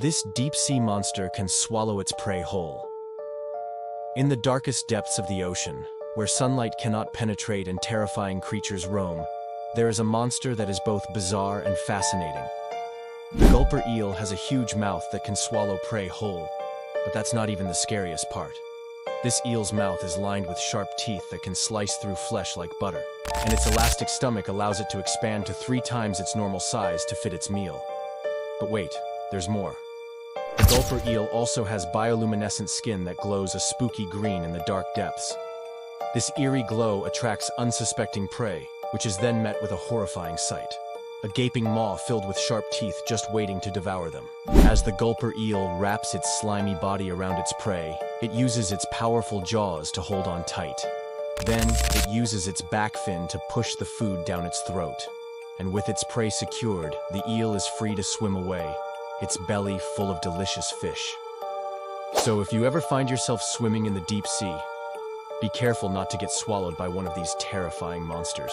This deep-sea monster can swallow its prey whole. In the darkest depths of the ocean, where sunlight cannot penetrate and terrifying creatures roam, there is a monster that is both bizarre and fascinating. The gulper eel has a huge mouth that can swallow prey whole, but that's not even the scariest part. This eel's mouth is lined with sharp teeth that can slice through flesh like butter, and its elastic stomach allows it to expand to three times its normal size to fit its meal. But wait, there's more. Gulper eel also has bioluminescent skin that glows a spooky green in the dark depths. This eerie glow attracts unsuspecting prey, which is then met with a horrifying sight. A gaping maw filled with sharp teeth just waiting to devour them. As the gulper eel wraps its slimy body around its prey, it uses its powerful jaws to hold on tight. Then, it uses its back fin to push the food down its throat. And with its prey secured, the eel is free to swim away, its belly full of delicious fish. So if you ever find yourself swimming in the deep sea, be careful not to get swallowed by one of these terrifying monsters.